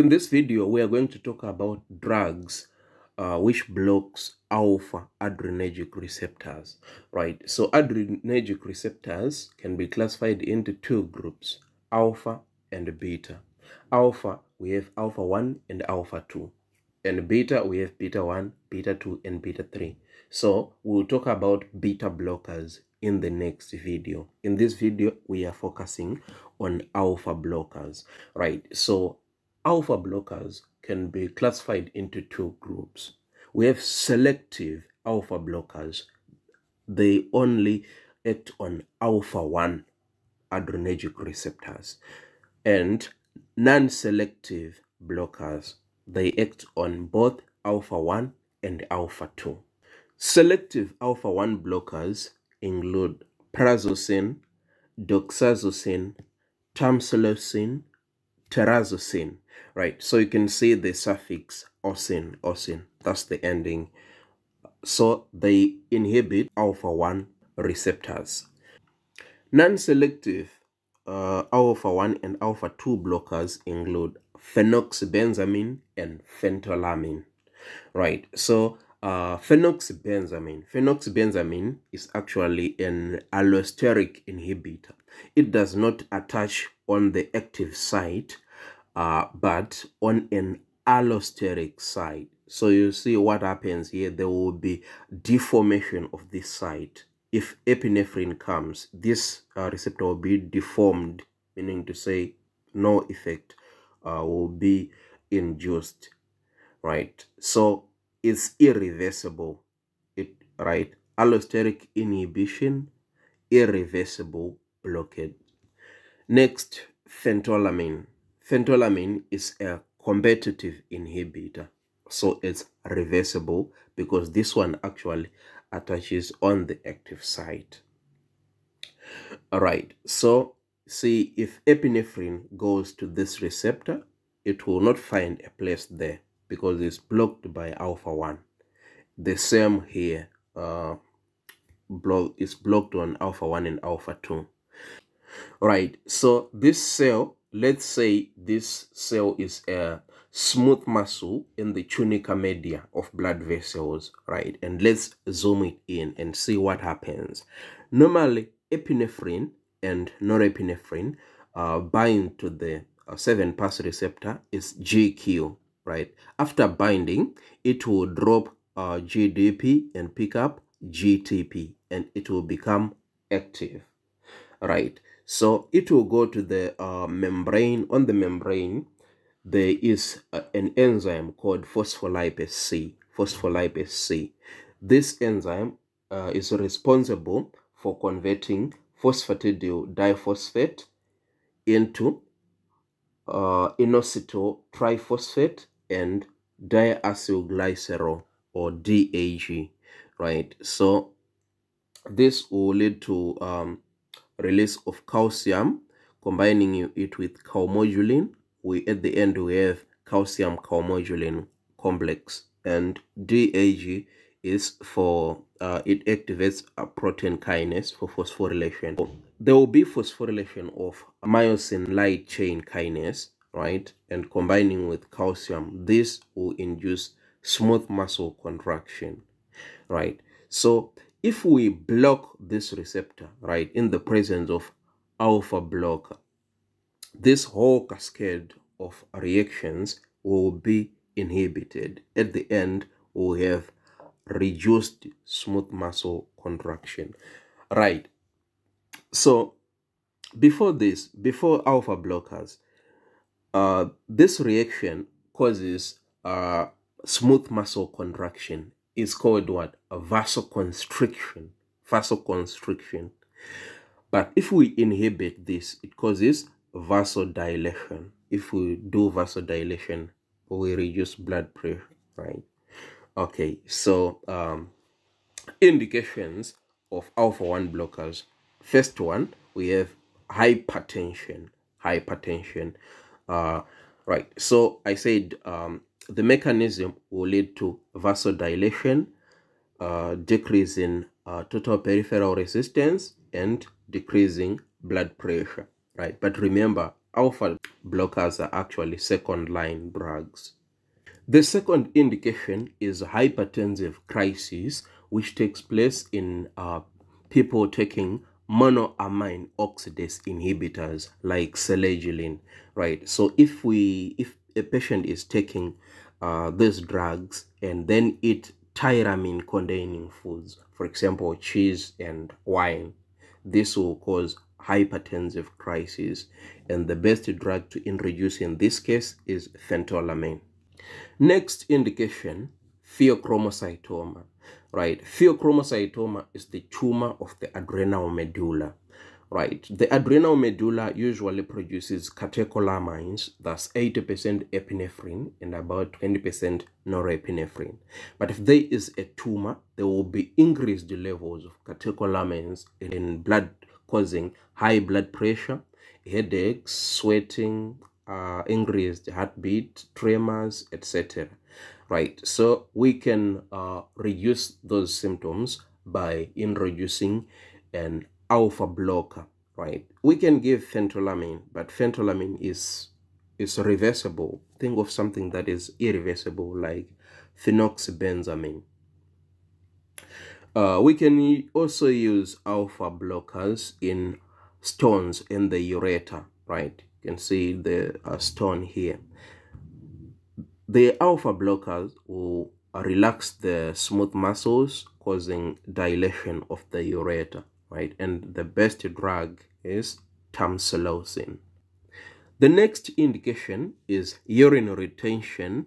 In this video, we are going to talk about drugs uh, which blocks alpha adrenergic receptors, right? So adrenergic receptors can be classified into two groups, alpha and beta. Alpha, we have alpha 1 and alpha 2. And beta, we have beta 1, beta 2, and beta 3. So we'll talk about beta blockers in the next video. In this video, we are focusing on alpha blockers, right? So alpha blockers can be classified into two groups. We have selective alpha blockers. They only act on alpha 1 adrenergic receptors. And non-selective blockers, they act on both alpha 1 and alpha 2. Selective alpha 1 blockers include prazosin, doxazosin, tamsulosin, terazosin, right? So you can see the suffix osin, osin, that's the ending. So they inhibit alpha 1 receptors. Non-selective uh, alpha 1 and alpha 2 blockers include phenoxybenzamine and phentolamine, right? So uh, phenoxybenzamine. Phenoxybenzamine is actually an allosteric inhibitor. It does not attach on the active site, uh, but on an allosteric site. So you see what happens here. There will be deformation of this site. If epinephrine comes, this uh, receptor will be deformed, meaning to say no effect uh, will be induced, right? So it's irreversible, it right? Allosteric inhibition, irreversible blockade. Next, phentolamine. Phentolamine is a competitive inhibitor. So it's reversible because this one actually attaches on the active site. Alright, so see if epinephrine goes to this receptor, it will not find a place there because it's blocked by alpha 1. The same here, uh, block is blocked on alpha 1 and alpha 2. Right, so this cell, let's say this cell is a smooth muscle in the tunica media of blood vessels, right? And let's zoom it in and see what happens. Normally, epinephrine and norepinephrine uh, bind to the uh, 7-pass receptor is GQ, right? After binding, it will drop uh, GDP and pick up GTP and it will become active, right? So it will go to the uh, membrane. On the membrane, there is uh, an enzyme called phospholipase C. Phospholipase C. This enzyme uh, is responsible for converting phosphatidyl diphosphate into uh, inositol triphosphate and diacylglycerol or DAG, right? So this will lead to um, release of calcium, combining it with calmodulin. We at the end we have calcium calmodulin complex, and DAG is for uh, it activates a protein kinase for phosphorylation. There will be phosphorylation of myosin light chain kinase, right? And combining with calcium, this will induce smooth muscle contraction, right? So if we block this receptor, right, in the presence of alpha blocker, this whole cascade of reactions will be inhibited. At the end, we have reduced smooth muscle contraction. Right. So before this, before alpha blockers, uh, this reaction causes uh, smooth muscle contraction. It's called what? A vasoconstriction. Vasoconstriction. But if we inhibit this, it causes vasodilation. If we do vasodilation, we reduce blood pressure, right? Okay, so um, indications of alpha 1 blockers. First one, we have hypertension. Hypertension. Uh, right, so I said um, the mechanism will lead to vasodilation, uh, decrease in uh, total peripheral resistance, and decreasing blood pressure, right? But remember, alpha blockers are actually second line drugs. The second indication is hypertensive crisis, which takes place in uh, people taking monoamine oxidase inhibitors like selegiline, right? So if we, if a patient is taking uh, these drugs and then eat tyramine containing foods, for example, cheese and wine, this will cause hypertensive crisis. And the best drug to introduce in this case is phentolamine. Next indication, pheochromocytoma. Right, pheochromocytoma is the tumor of the adrenal medulla right? The adrenal medulla usually produces catecholamines, that's 80% epinephrine and about 20% norepinephrine. But if there is a tumor, there will be increased levels of catecholamines in blood causing high blood pressure, headaches, sweating, uh, increased heartbeat, tremors, etc. Right, so we can uh, reduce those symptoms by introducing an alpha blocker, right? We can give phentolamine, but phentolamine is is reversible. Think of something that is irreversible, like phenoxybenzamine. Uh, we can also use alpha blockers in stones in the ureter, right? You can see the uh, stone here. The alpha blockers will relax the smooth muscles, causing dilation of the ureter right? And the best drug is tamsulosin. The next indication is urine retention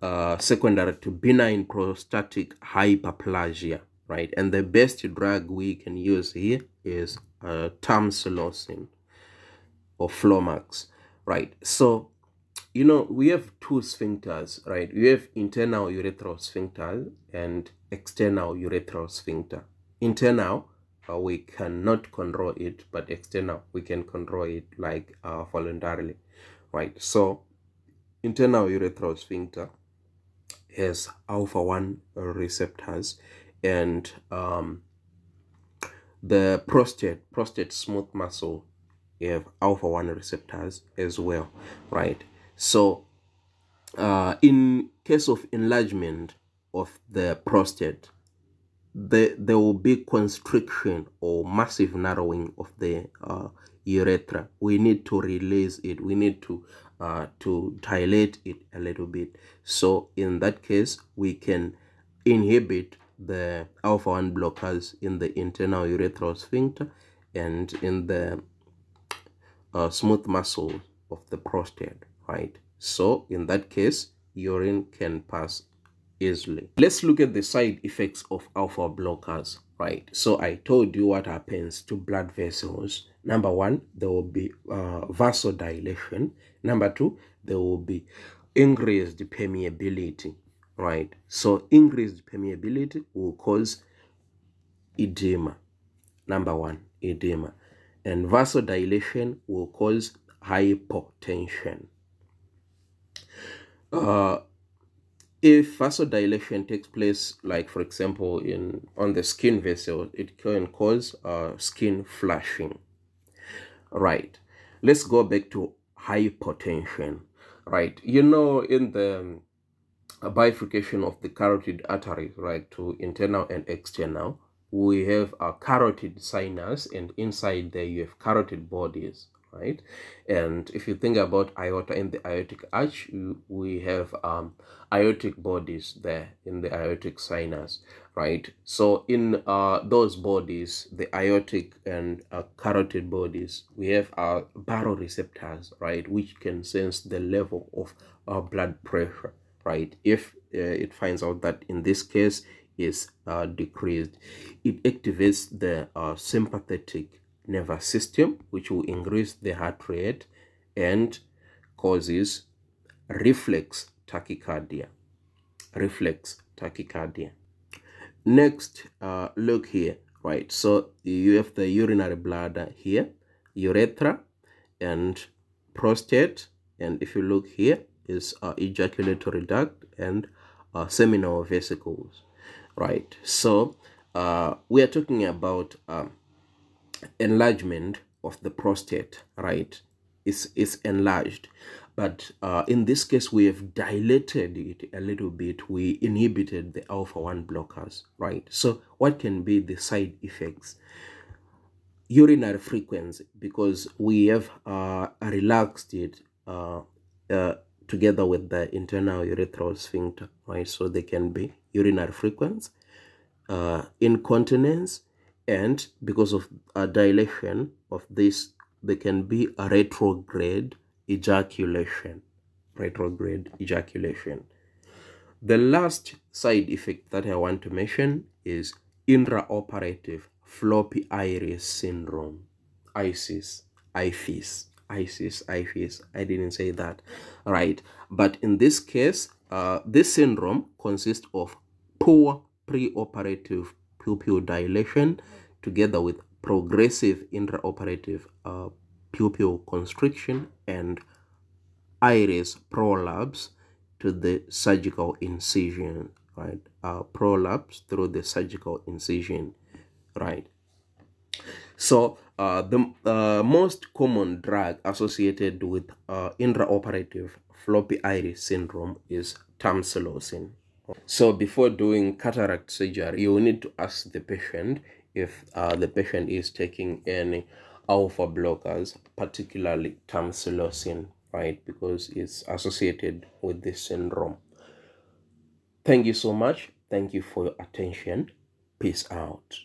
uh, secondary to benign prostatic hyperplasia, right? And the best drug we can use here is uh, tamsulosin or Flomax, right? So, you know, we have two sphincters, right? We have internal urethral sphincter and external urethral sphincter. Internal uh, we cannot control it but external we can control it like uh, voluntarily right so internal urethral sphincter has alpha 1 receptors and um, the prostate prostate smooth muscle have alpha 1 receptors as well right so uh, in case of enlargement of the prostate there, there will be constriction or massive narrowing of the uh, urethra. We need to release it. We need to uh, to dilate it a little bit. So in that case, we can inhibit the alpha-1 blockers in the internal urethral sphincter and in the uh, smooth muscle of the prostate, right? So in that case, urine can pass easily. Let's look at the side effects of alpha blockers, right? So I told you what happens to blood vessels. Number one, there will be uh, vasodilation. Number two, there will be increased permeability, right? So increased permeability will cause edema. Number one, edema. And vasodilation will cause hypotension. Uh, if vasodilation takes place like for example in on the skin vessel it can cause uh, skin flushing. Right. Let's go back to hypotension. Right. You know in the um, bifurcation of the carotid artery right to internal and external we have a carotid sinus and inside there you have carotid bodies right? And if you think about aorta in the aortic arch we have um aortic bodies there in the aortic sinus right? So in uh those bodies the aortic and uh, carotid bodies we have our baroreceptors right? Which can sense the level of our blood pressure right? If uh, it finds out that in this case is uh, decreased it activates the uh, sympathetic nervous system, which will increase the heart rate and causes reflex tachycardia. Reflex tachycardia. Next, uh, look here, right? So you have the urinary bladder here, urethra, and prostate. And if you look here, is uh, ejaculatory duct and uh, seminal vesicles, right? So uh, we are talking about um, enlargement of the prostate, right? is is enlarged. But uh, in this case we have dilated it a little bit. We inhibited the alpha 1 blockers right? So what can be the side effects? Urinary frequency because we have uh, relaxed it uh, uh, together with the internal urethral sphincter right? So they can be urinary frequency uh, incontinence and because of a dilation of this there can be a retrograde ejaculation retrograde ejaculation. The last side effect that i want to mention is intraoperative floppy iris syndrome isis ifis isis ifis i didn't say that right. But in this case uh, this syndrome consists of poor preoperative pupil dilation together with progressive intraoperative uh, pupil constriction and iris prolapse to the surgical incision, right? Uh, prolapse through the surgical incision, right? So uh, the uh, most common drug associated with uh, intraoperative floppy iris syndrome is tamsulosin. So before doing cataract surgery, you need to ask the patient if uh, the patient is taking any alpha blockers, particularly tamsulosin, right? Because it's associated with this syndrome. Thank you so much. Thank you for your attention. Peace out.